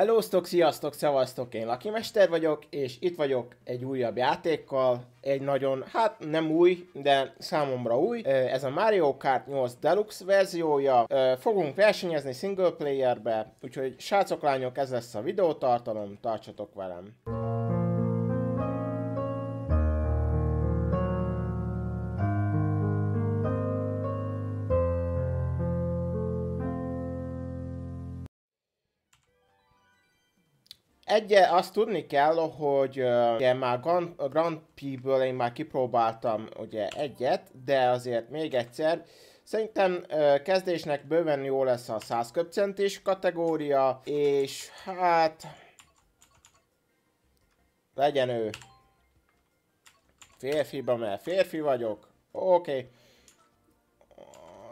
Hellóztok, sziasztok, szevasztok, én Laki Mester vagyok, és itt vagyok egy újabb játékkal, egy nagyon, hát nem új, de számomra új. Ez a Mario Kart 8 Deluxe verziója. Fogunk versenyezni single playerbe, úgyhogy srácok, lányok, ez lesz a videótartalom, tartsatok velem. Egy, azt tudni kell, hogy ugye már Grand, Grand Prix-ből én már kipróbáltam ugye egyet, de azért még egyszer, Szerintem kezdésnek bőven jó lesz a 100 köpcentés kategória, és hát... Legyen ő. Férfiba, mert férfi vagyok. Oké. Okay.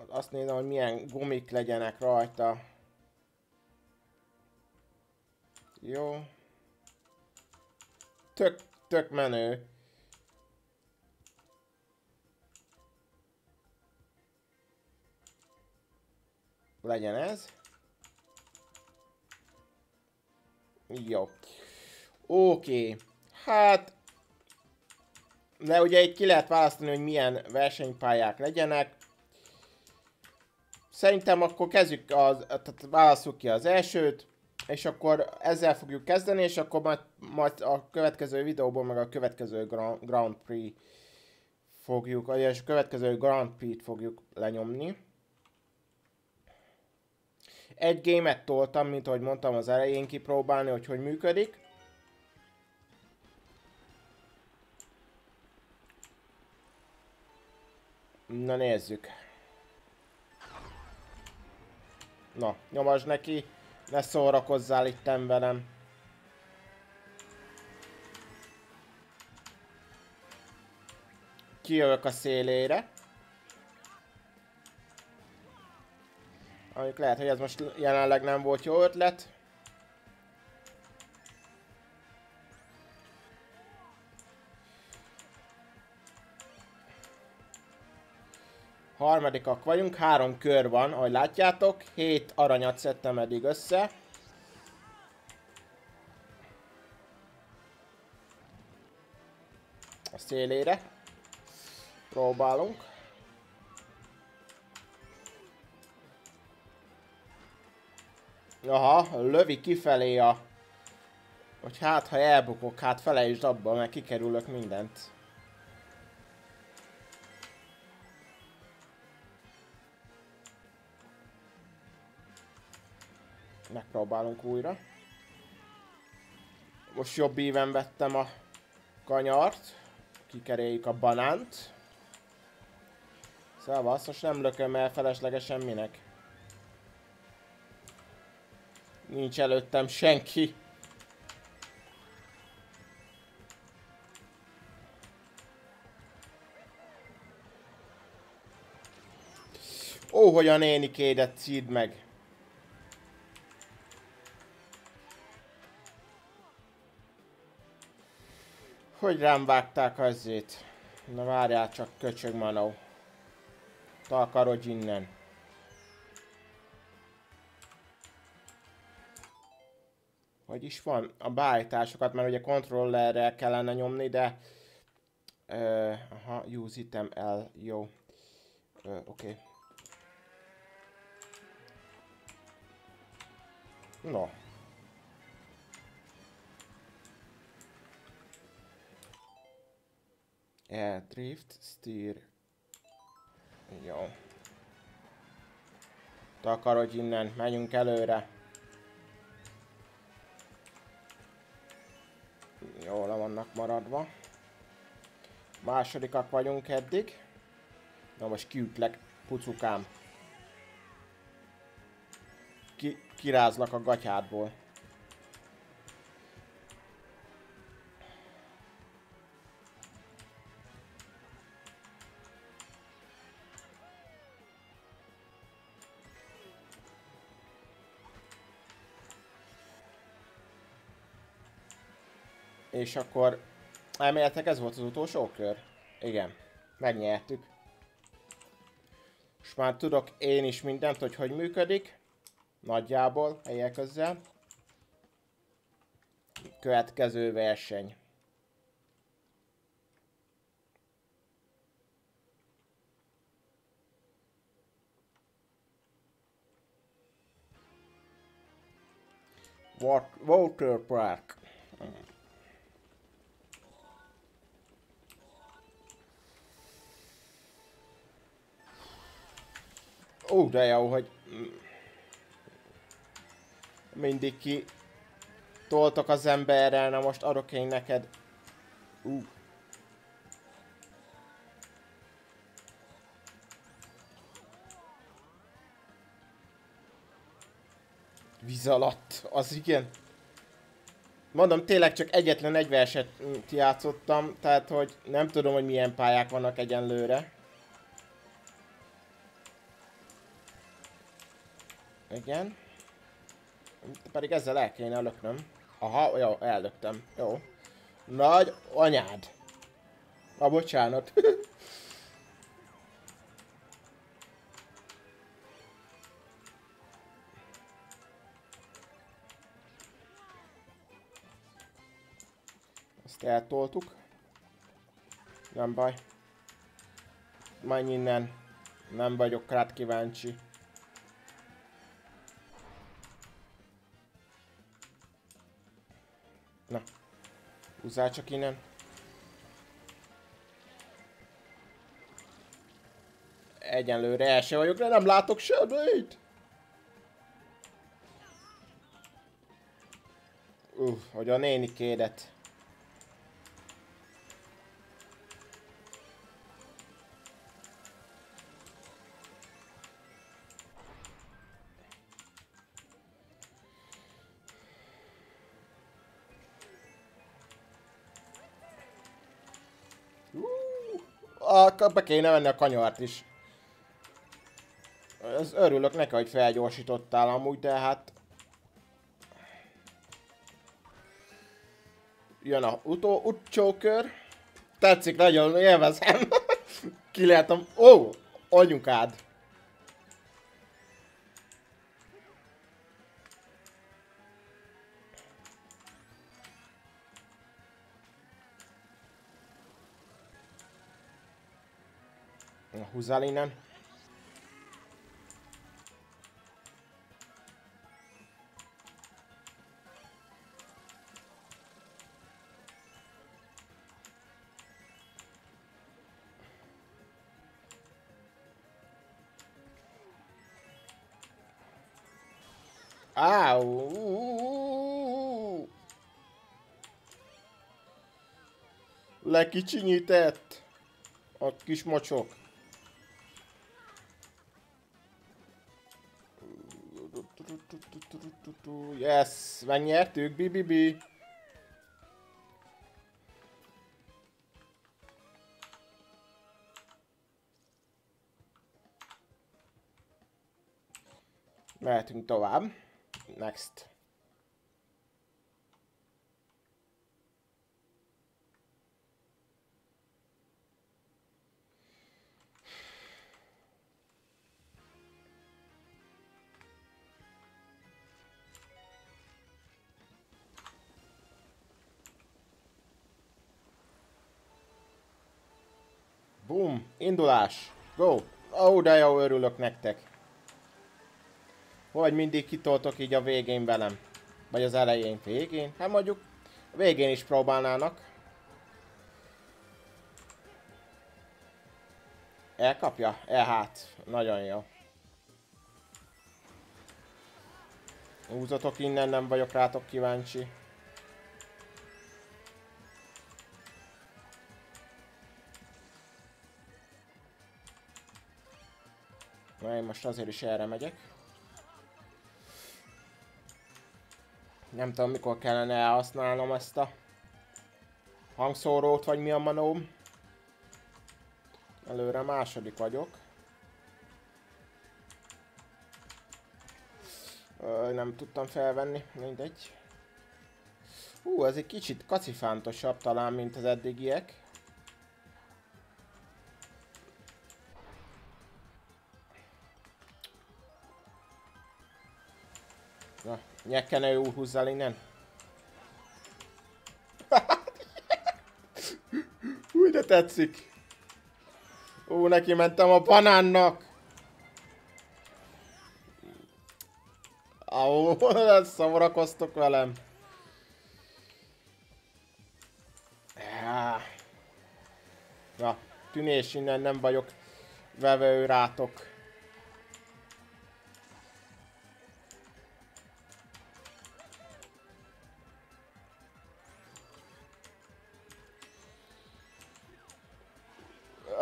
Azt nézem, hogy milyen gumik legyenek rajta. Jó. Tök, tök menő. Legyen ez. Jó. Oké. Hát... De ugye itt ki lehet választani, hogy milyen versenypályák legyenek. Szerintem akkor kezdjük az, tehát választjuk ki az elsőt és akkor ezzel fogjuk kezdeni, és akkor majd, majd a következő videóban, meg a következő Grand, Grand Prix fogjuk, vagy a következő Grand Prix-t fogjuk lenyomni. Egy gémet toltam, mint ahogy mondtam az elején kipróbálni, hogy hogy működik. Na nézzük. Na, nyomasd neki. Ne szórakozzál itt velem. Kijövök a szélére. Amik lehet, hogy ez most jelenleg nem volt jó ötlet. Harmadikak vagyunk, három kör van, ahogy látjátok. Hét aranyat szedtem eddig össze. A szélére. Próbálunk. Aha, lövi kifelé a... Hogy hát, ha elbukok, hát felejtsd abba, mert kikerülök mindent. Megpróbálunk újra. Most jobb íven vettem a kanyart. Kikeréljük a banánt. Szevasz, most nem lököm el feleslegesen minek. Nincs előttem senki. Ó, hogy a nénikédet szíd meg. Hogy rám vágták azzét? Na várjál csak, köcsög manó. Takarodj innen. Hogy is van? A beállításokat, mert ugye kontrollerrel kellene nyomni, de... Uh, aha, use item el, jó. Oké. Okay. No, Air drift, steer. Jó. Takarodj innen, menjünk előre. Jó, le vannak maradva. Másodikak vagyunk eddig. Na most kiütlek, pucukám. Ki, kirázlak a gatyádból. És akkor elméletek ez volt az utolsó kör? Igen, megnyertük. És már tudok én is mindent, hogy hogy működik. Nagyjából, helyek közzel. Következő verseny. Wat- Water Park. Ó, de jó, hogy mindig ki toltok az emberrel, na most adok én neked. Ú. Víz alatt, az igen. Mondom, tényleg csak egyetlen egy verset játszottam, tehát hogy nem tudom, hogy milyen pályák vannak egyenlőre. Igen. Pedig ezzel el kéne löknöm. Aha, jó, ellöktem. Jó. Nagy anyád. A bocsánat. Ezt eltoltuk. Nem baj. Menj innen. Nem vagyok rád kíváncsi. Na. Húzzál csak innen. Egyenlőre el se vagyok, de nem látok semmit. Uff, hogy a néni kédet. A, be kéne venni a kanyart is. Ez örülök neki, hogy felgyorsítottál amúgy, de hát... Jön a utó, utcsókör. Tetszik, nagyon élvezem. Ki lehet a... Ó, anyukád. Na, Húzzál innen. Áú! Lekicsinyített a kis mocsok. Yes, megnyertük, bi bi bi. Mehetünk tovább. Next. Indulás. Go. Ó, oh, de jó, örülök nektek. Vagy mindig kitoltok így a végén velem. Vagy az elején, végén. Hát mondjuk a végén is próbálnának. Elkapja? El hát. Nagyon jó. Húzatok innen, nem vagyok rátok kíváncsi. Én most azért is erre megyek. Nem tudom, mikor kellene elhasználnom ezt a hangszórót, vagy mi a manóm. Előre második vagyok. Ö, nem tudtam felvenni, mindegy. Hú, ez egy kicsit kacifántosabb talán, mint az eddigiek. Nyekkene úr húzzál innen. Úgy de tetszik. Ó, neki mentem a banánnak. Ó, szomorakoztok velem. Na, tűnés innen nem vagyok vevő rátok.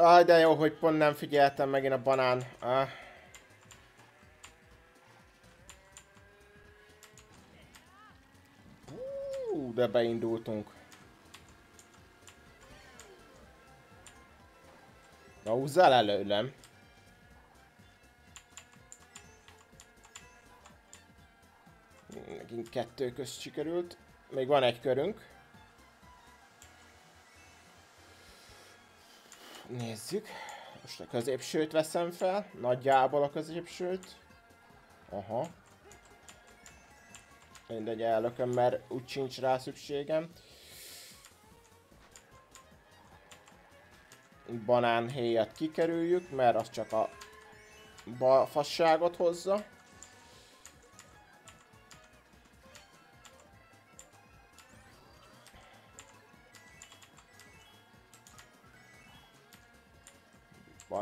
Aj, de jó, hogy pont nem figyeltem megint a banán. Ah. Hú, de beindultunk. Na húzzál előlem. Megint kettő közt sikerült. Még van egy körünk. Nézzük. Most a középsőt veszem fel. Nagyjából a középsőt. Aha. Mindegy, ellököm, mert úgy sincs rá szükségem. Banán héjat kikerüljük, mert az csak a fasságot hozza.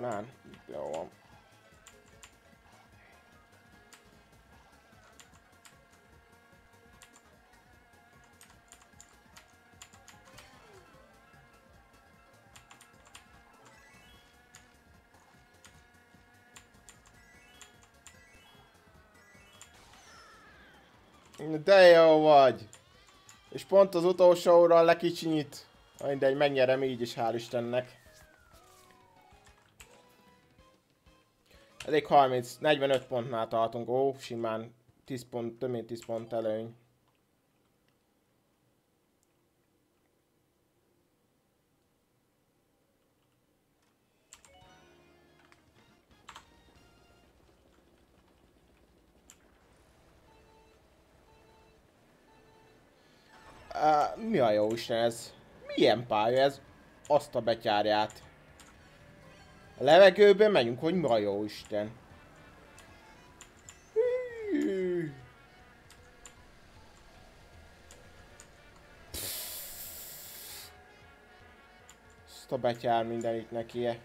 Banán? Jó van. De jó vagy! És pont az utolsó óra lekicsinyít. Mindegy, megnyerem így is, hál' Istennek. Elég 30, 45 pontnál tartunk. Ó, simán 10 pont, több mint 10 pont előny. Uh, mi a jó Isten ez? Milyen pálya ez? Azt a betyárját. A levegőben megyünk, hogy ma jó Isten. Ezt a betyár mindenit neki -e.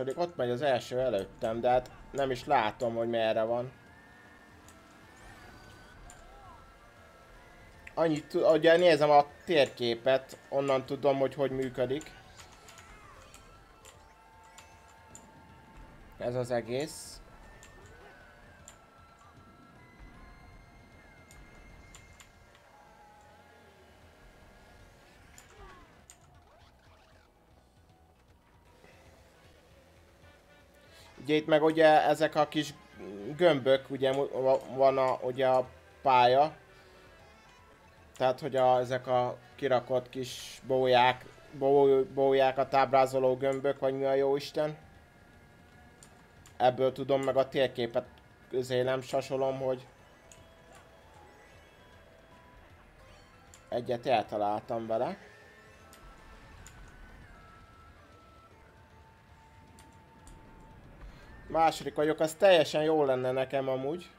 Második ott megy az első előttem, de hát nem is látom, hogy merre van. Annyit, ugye nézem a térképet, onnan tudom, hogy hogy működik. Ez az egész. Ugye itt meg ugye ezek a kis gömbök, ugye van a, ugye a pálya. Tehát, hogy a, ezek a kirakott kis bóják, bó, bójákat ábrázoló gömbök, vagy mi a jó Isten. Ebből tudom meg a térképet közé nem sasolom, hogy egyet eltaláltam vele. Második vagyok, az teljesen jó lenne nekem amúgy.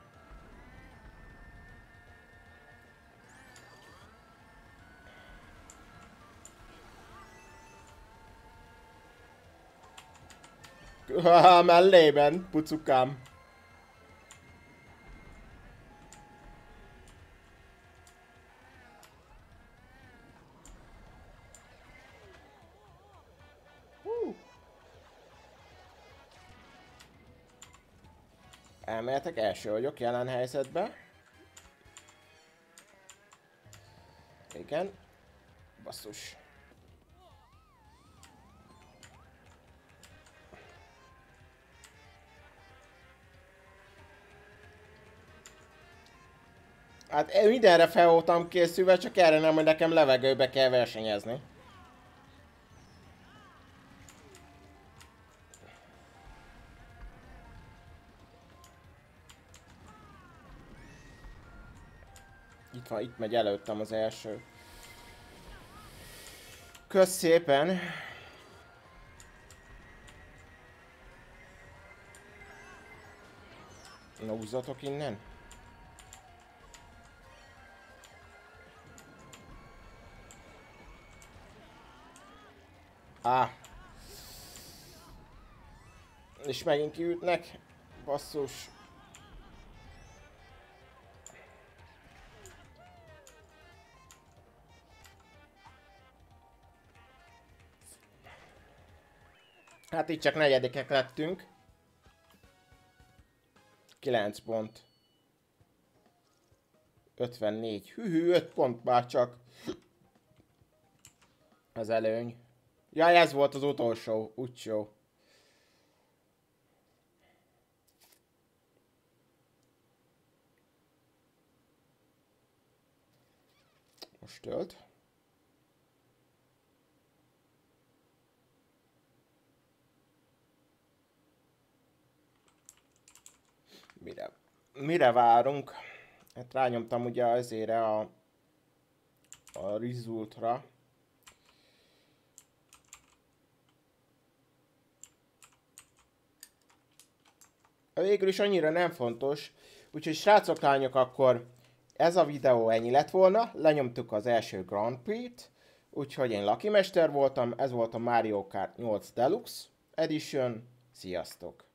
Haha, mellében, pucukám. Elméletek első vagyok jelen helyzetben. Igen. Basszus. Hát mindenre fel voltam készülve, csak erre nem, hogy nekem levegőbe kell versenyezni. Van, itt megy előttem az első. Kösz szépen! Na, húzzatok innen. Á. És megint kiütnek. Basszus. Hát itt csak negyedikek lettünk. 9 pont. 54. Hűhű, 5 pont már csak. Az előny. Jaj, ez volt az utolsó. Úgy. Most tölt. Mire, mire várunk? Hát rányomtam ugye azért a, a resultra. Végül is annyira nem fontos. Úgyhogy srácok, lányok, akkor ez a videó ennyi lett volna. Lenyomtuk az első Grand Prix-t. Úgyhogy én Lucky Mester voltam, ez volt a Mario Kart 8 Deluxe Edition. Sziasztok!